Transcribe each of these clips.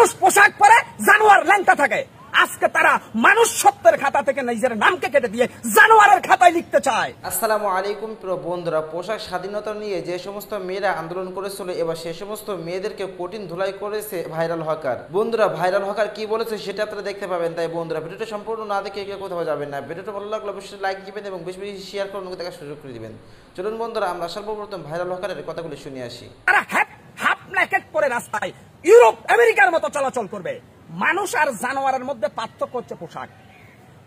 মানুষ পোশাক পরে জানোয়ার ল্যাংটা থাকে। আজকে তারা মানুষ সত্যের খাতা থেকে নিজের নামকে কেটে দিয়ে জানোয়ারের খাতায় লিখতে চায়। আসসালামু আলাইকুম প্রিয় বন্ধুরা পোশাক স্বাধীনতা নিয়ে যে সমস্ত মেয়েরা আন্দোলন করেছিল এবার সে সমস্ত মেয়েদেরকে কঠিন ধুলাই করেছে ভাইরাল হকার। বন্ধুরা ভাইরাল হকার কি বলেছে সেটা আপনারা দেখতে পাবেন। তাই বন্ধুরা ভিডিওটা সম্পূর্ণ না দেখে কেউ কোথাও যাবেন না। ভিডিওটা ভালো লাগলে অবশ্যই লাইক দিবেন এবং বেশি বেশি শেয়ার করে অন্যকে দেখার সুযোগ করে দিবেন। চলুন বন্ধুরা আমরা সর্বপ্রথম ভাইরাল হকারের কথাগুলি শুনে আসি। হাফ ন্যাকেট পরে রাস্তায় ইউরোপ, আমেরিকার মতো চলাচল করবে। মানুষ আর জানোয়ারের মধ্যে পার্থক্য হচ্ছে পোশাক।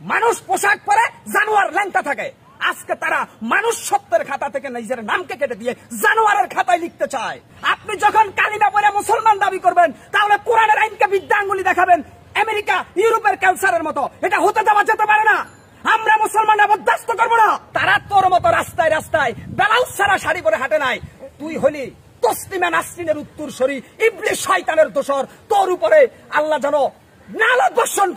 মানুষ পোশাক পরে জানোয়ার ল্যাংটা থাকে। আজকে তারা মানুষ সত্যের খাতা থেকে নিজের নামকে কেটে দিয়ে জানোয়ারের খাতায় লিখতে চায়। আপনি যখন কালিমা পরে মুসলমান দাবি করবেন, তাহলে কোরআনের আইনকে বিদ্যাঙ্গুলি দেখাবেন। আমেরিকা, ইউরোপের ক্যান্সারের মতো। এটা হতে দেওয়া যেতে পারে না। আমরা মুসলমানরা বরদাস্ত করব না। তারা তোর মতো রাস্তায় রাস্তায় বেলাউজ ছাড়া শাড়ি পরে হাঁটে নাই। তুই হলি তসলিমা নাসরিনের উত্তর সরি ইবলিশ শয়তানের দোষর। তোর উপরে আল্লাহ যেন নালা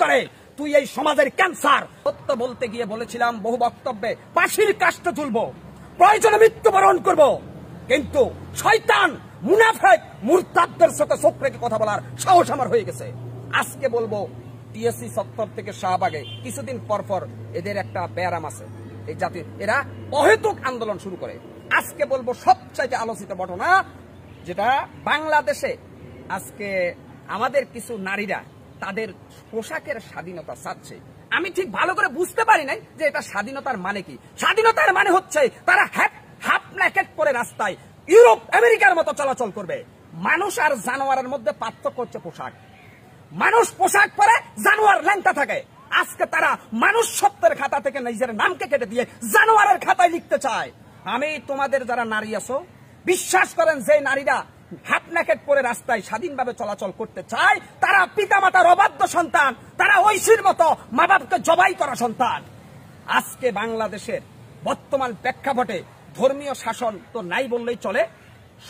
করে। তুই এই সমাজের ক্যান্সার। সত্য বলতে গিয়ে বলেছিলাম, বহু বক্তব্যে পাশির কাষ্ট তুলবো, প্রয়োজনে মৃত্যুবরণ করব। কিন্তু শয়তান, মুনাফেক, মুরতাদদের সাথে চোখ রেখে কথা বলার সাহস আমার হয়ে গেছে। আজকে বলব, টিএসসি সত্তর থেকে শাহবাগে, কিছুদিন পর পর এদের একটা ব্যারাম আছে। এই জাতির এরা অহেতুক আন্দোলন শুরু করে। আজকে বলব সবচাইতে আলোচিত ঘটনা, যেটা বাংলাদেশে আজকে আমাদের কিছু নারীরা তাদের পোশাকের স্বাধীনতা চাচ্ছে। আমি ঠিক ভালো করে বুঝতে পারি নাই যে এটা স্বাধীনতার মানে কি। স্বাধীনতার মানে হচ্ছে তারা হ্যাপ হাফ ন্যাকেট পরে রাস্তায় ইউরোপ, আমেরিকার মতো চলাচল করবে। মানুষ আর জানোয়ারের মধ্যে পার্থক্য হচ্ছে পোশাক। মানুষ পোশাক পরে জানোয়ার ল্যাংটা থাকে। আজকে তারা মানুষ সত্যের খাতা থেকে নিজের নামকে কেটে দিয়ে জানোয়ারের খাতায় লিখতে চায়। আমি তোমাদের যারা নারী আছো, বিশ্বাস করেন যে নারীরা হাফ ন্যাকেট পরে রাস্তায় স্বাধীনভাবে চলাচল করতে চায়, তারা পিতামাতার অবাধ্য সন্তান, তারা ঐশীর মতো মা বাপকে জবাই করা সন্তান। আজকে বাংলাদেশের বর্তমান প্রেক্ষাপটে ধর্মীয় শাসন তো নাই বললেই চলে,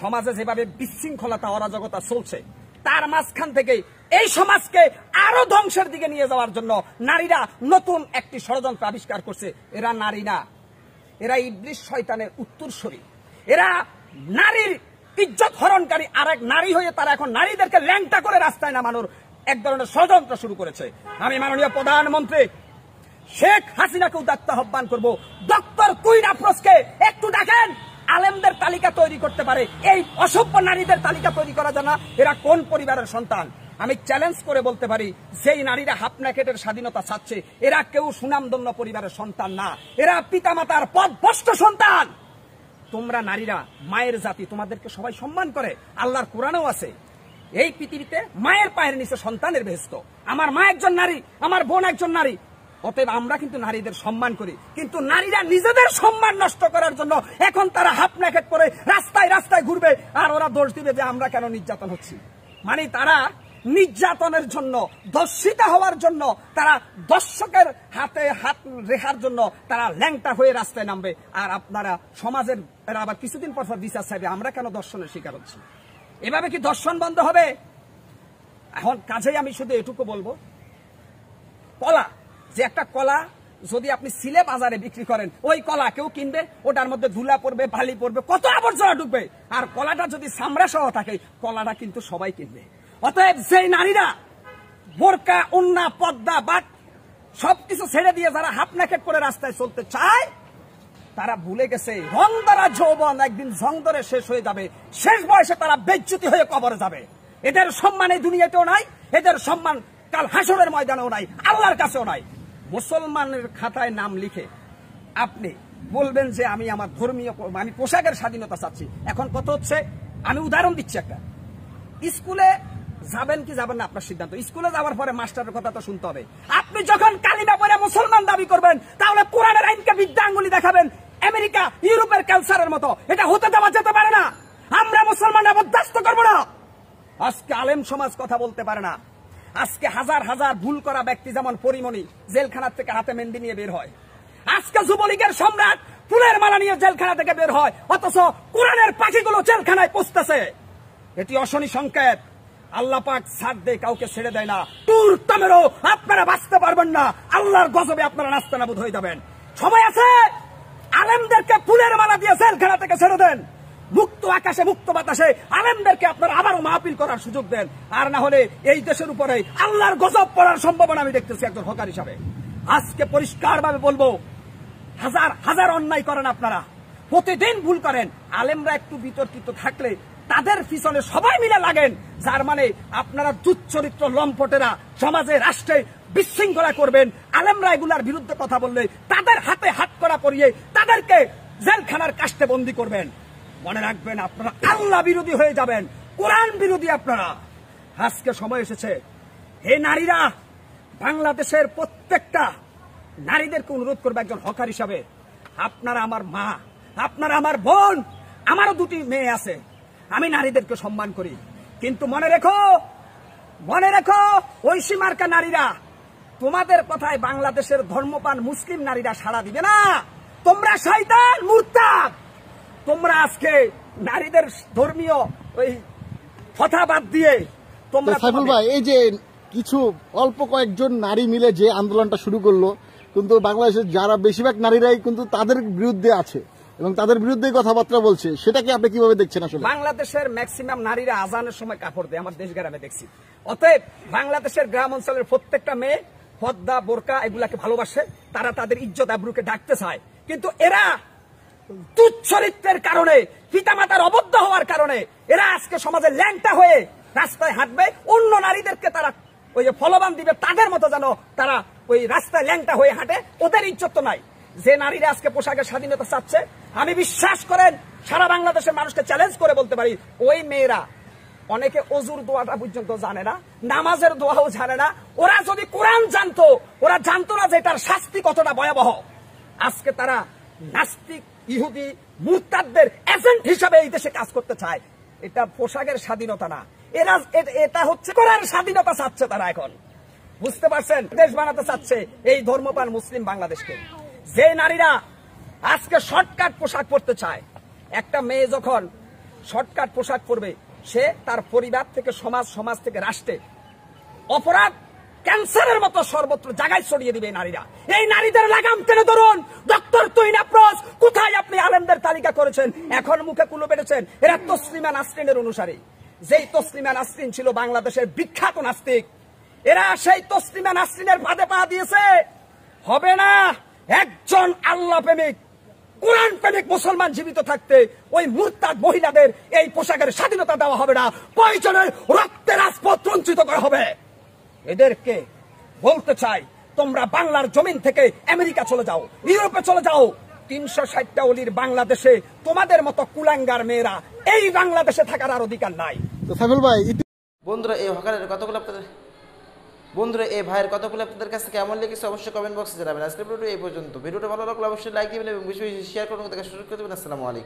সমাজে যেভাবে বিশৃঙ্খলতা, অরাজকতা চলছে, তার মাঝখান থেকে এই সমাজকে আরও ধ্বংসের দিকে নিয়ে যাওয়ার জন্য নারীরা নতুন একটি ষড়যন্ত্র আবিষ্কার করছে। এরা নারী না। এরা ইবলিশ শয়তানের উত্তরসূরি। এরা নারীর ইজ্জত হরণকারী আর এক নারী হয়ে তারা এখন নারীদেরকে ল্যাংটা করে রাস্তায় নামানোর এক ধরনের ষড়যন্ত্র শুরু করেছে। আমি মাননীয় প্রধানমন্ত্রী শেখ হাসিনাকে উদাত্ত আহ্বান করব, ডক্টর কুইন আফরোজকে একটু ডাকেন, আলেমদের তালিকা তৈরি করতে পারে। এই অসভ্য নারীদের তালিকা তৈরি করা যায় না এরা কোন পরিবারের সন্তান? আমি চ্যালেঞ্জ করে বলতে পারি, যেই নারীরা হাফ ন্যাকেটের স্বাধীনতা চাচ্ছে এরা কেউ সুনামধন্য পরিবারের সন্তান না। এরা পিতামাতার পদভষ্ট সন্তান। তোমরা নারীরা, মায়ের জাতি, তোমাদেরকে সবাই সম্মান করে। আল্লাহর কোরআনেও আছে। এই পৃথিবীতে মায়ের পায়ের নিচে সন্তানের বেহস্ত আমার মা একজন নারী, আমার বোন একজন নারী। অতএব আমরা কিন্তু নারীদের সম্মান করি। কিন্তু নারীরা নিজেদের সম্মান নষ্ট করার জন্য এখন তারা হাফ ন্যাকেট পরে রাস্তায় রাস্তায় ঘুরবে, আর ওরা দোষ দিবে যে আমরা কেন নির্যাতন হচ্ছি। মানে তারা নির্যাতনের জন্য, দর্শিতা হওয়ার জন্য, তারা দর্শকের হাতে হাত রেখার জন্য তারা ল্যাংটা হয়ে রাস্তায় নামবে। আর আপনারা সমাজের আবার কিছুদিন পর পর বিচার চাইবে, আমরা কেন দর্শনের শিকার হচ্ছি? এভাবে কি দর্শন বন্ধ হবে? এখন কাজেই আমি শুধু এটুকু বলব। কলা, যে একটা কলা যদি আপনি সিলে বাজারে বিক্রি করেন, ওই কলা কেউ কিনবে, ওটার মধ্যে ধুলা পড়বে, বালি পড়বে, কত আবর্জনা ঢুকবে আর কলাটা যদি সামরা সহ থাকে, কলাটা কিন্তু সবাই কিনবে। অতএব সেই নারীরা বোরকা, উন্না, পদ্মা বাট সবকিছু ছেড়ে দিয়ে যারা হাফ করে রাস্তায় চলতে চায়, তারা ভুলে গেছে, রং দ্বারা যৌবন একদিন জং ধরে শেষ হয়ে যাবে। শেষ বয়সে তারা বেচ্যুতি হয়ে কবরে যাবে। এদের সম্মান এই দুনিয়াতেও নাই, এদের সম্মান কাল হাসরের ময়দানেও নাই, আল্লাহর কাছেও নাই। মুসলমানের খাতায় নাম লিখে আপনি বলবেন যে আমি আমার ধর্মীয় আমি পোশাকের স্বাধীনতা চাচ্ছি। এখন কত হচ্ছে? আমি উদাহরণ দিচ্ছি একটা। স্কুলে যাবেন কি যাবেন না, আপনার সিদ্ধান্ত। স্কুলে যাওয়ার পরে মাস্টারের কথা তো শুনতে হবে। আপনি যখন কালিমা পরে মুসলমান দাবি করবেন, তাহলে কোরআনের আইনকে বিদ্যাঙ্গুলি দেখাবেন। আমেরিকা, ইউরোপের ক্যান্সারের মতো। এটা হতে দেওয়া যেতে পারে না। আমরা মুসলমানরা বরদাস্ত করব না। আজকে আলেম সমাজ কথা বলতে পারে না। আজকে হাজার হাজার ভুল করা ব্যক্তি যেমন পরিমণি, জেলখানার থেকে হাতে মেহেন্দি নিয়ে বের হয়। আজকে যুবলীগের সম্রাট ফুলের মালা নিয়ে জেলখানা থেকে বের হয়, অথচ কোরআনের পাখিগুলো জেলখানায় পৌঁছতেছে। এটি অশনি সংকেত। আল্লাহ পাক ছাড় দেয়, কাউকে ছেড়ে দেয় না। তামেরও আপনারা বাঁচতে পারবেন না। আল্লাহর গজবে আপনারা নাস্তানাবুদ হয়ে যাবেন। সময় আছে? আলেমদেরকে ফুলের মালা দিয়ে থেকে ছেড়ে দেন। মুক্ত আকাশে, মুক্ত বাতাসে আলেমদেরকে আপনারা আবারও মাহফিল করার সুযোগ দেন। আর না হলে এই দেশের উপরে আল্লাহর গজব পড়ার সম্ভাবনা আমি দেখতেছি একজন হকার হিসাবে। আজকে পরিষ্কার ভাবে বলব, হাজার হাজার অন্যায় করেন আপনারা। প্রতিদিন ভুল করেন। আলেমরা একটু বিতর্কিত থাকলে তাদের পিছনে সবাই মিলে লাগেন, যার মানে আপনারা দুচ্চরিত্র লম্পটেরা সমাজে, রাষ্ট্রে বিশৃঙ্খলা করবেন, আলেমরা এগুলার বিরুদ্ধে কথা বললে তাদের হাতে হাত করা পরিয়ে তাদেরকে জেলখানার কাস্টে বন্দি করবেন। মনে রাখবেন, আপনারা আল্লাহ বিরোধী হয়ে যাবেন, কোরআন বিরোধী আপনারা। আজকে সময় এসেছে। হে নারীরা, বাংলাদেশের প্রত্যেকটা নারীদেরকে অনুরোধ করবে একজন হকার হিসাবে। আপনারা আমার মা, আপনারা আমার বোন, আমারও দুটি মেয়ে আছে। আমি নারীদেরকে সম্মান করি। কিন্তু মনে রেখো মনে রেখো, ঐশী মার্কা নারীরা, তোমাদের কথায় বাংলাদেশের ধর্মপান মুসলিম নারীরা সাড়া দিবে না। তোমরা শয়তান, মুরতাদ। তোমরা আজকে নারীদের ধর্মীয় ওই কথা বাদ দিয়ে তোমরা সাইফুল ভাই, এই যে কিছু অল্প কয়েকজন নারী মিলে যে আন্দোলনটা শুরু করল, কিন্তু বাংলাদেশের যারা বেশিরভাগ নারীরাই কিন্তু তাদের বিরুদ্ধে আছে। এবং তাদের বিরুদ্ধে কথাবার্তা বলছে। সেটাকে আপনি কীভাবে দেখছেন আসলে? বাংলাদেশের ম্যাক্সিমাম নারীরা আজানের সময় কাপড় দেয়, আমার দেশ গ্রামে দেখছি। অতএব বাংলাদেশের গ্রাম অঞ্চলের প্রত্যেকটা মেয়ে পদ্মা, বোরকা এগুলাকে ভালোবাসে, তারা তাদের ইজ্জত আব্রুকে ডাকতে চায়। কিন্তু এরা তুচ্ছরিত্রের কারণে, পিতামাতার অবদ্ধ হওয়ার কারণে, এরা আজকে সমাজে ল্যাংটা হয়ে রাস্তায় হাঁটবে, অন্য নারীদেরকে তারা ওই যে ফলবান দিবে, তাদের মতো যেন তারা ওই রাস্তায় ল্যাংটা হয়ে হাঁটে, ওদের ইজ্জত নাই। যে নারীরা আজকে পোশাকের স্বাধীনতা চাচ্ছে, আমি বিশ্বাস করেন, সারা বাংলাদেশের মানুষকে চ্যালেঞ্জ করে বলতে পারি, ওই মেয়েরা অনেকে অজুর দোয়াটা পর্যন্ত জানে না, নামাজের দোয়াও জানে না, ওরা যদি কোরআন জানতো, ওরা জানতো না যে এটার শাস্তি কতটা ভয়াবহ। আজকে তারা নাস্তিক, ইহুদি, মুরতাদদের এজেন্ট হিসাবে এই দেশে কাজ করতে চায়। এটা পোশাকের স্বাধীনতা না। এরা এটা হচ্ছে কোরআন স্বাধীনতা চাচ্ছে তারা এখন। বুঝতে পারছেন? দেশ বানাতে চাচ্ছে এই ধর্মপান মুসলিম বাংলাদেশকে। যে নারীরা আজকে শর্টকাট পোশাক পরতে চায়, একটা মেয়ে যখন শর্টকাট পোশাক পরবে, সে তার পরিবার থেকে, সমাজ সমাজ থেকে রাষ্ট্রে অপরাধ, ক্যান্সারের মতো সর্বত্র জায়গায় ছড়িয়ে দিবে নারীরা। এই নারীদের লাগাম টেনে ধরুন। ডক্টর তুইন আফরোজ কোথায় আপনি আলেমদের তালিকা করেছেন? এখন মুখে কুলো পেটেছেন এরা তসলিমা নাসরিনের অনুসারী। যেই তসলিমা নাসরিন ছিল বাংলাদেশের বিখ্যাত নাস্তিক, এরা সেই তসলিমা নাসরিনের ফাঁদে পা দিয়েছে। হবে না। একজন আল্লাহ প্রেমিক কোরআন প্রেমিক মুসলমান জীবিত থাকতে ওই মুরতাদ মহিলাদের এই পোশাকের স্বাধীনতা দেওয়া হবে না। কয়জনের রক্তের রাজপথ বঞ্চিত করা হবে? এদেরকে বলতে চাই তোমরা বাংলার জমিন থেকে আমেরিকা চলে যাও ইউরোপে চলে যাও। তিনশো ষাটটা অলির বাংলাদেশে তোমাদের মতো কুলাঙ্গার মেয়েরা এই বাংলাদেশে থাকার আর অধিকার নাই। তো সাইফুল ভাই বন্ধুরা এই হকারের কতগুলো আপনাদের বন্ধুরা, এই ভাইয়ের কথাগুলো আপনাদের কাছে কেমন লেগেছে অবশ্যই কমেন্ট বক্সে জানাবেন। আজকের ভিডিও এই পর্যন্ত। ভিডিওটা ভালো লাগলে অবশ্যই লাইক দেবেন এবং বেশি শেয়ার করুন। তাকে সুযোগ করে দেবেন আসসালামু আলাইকুম।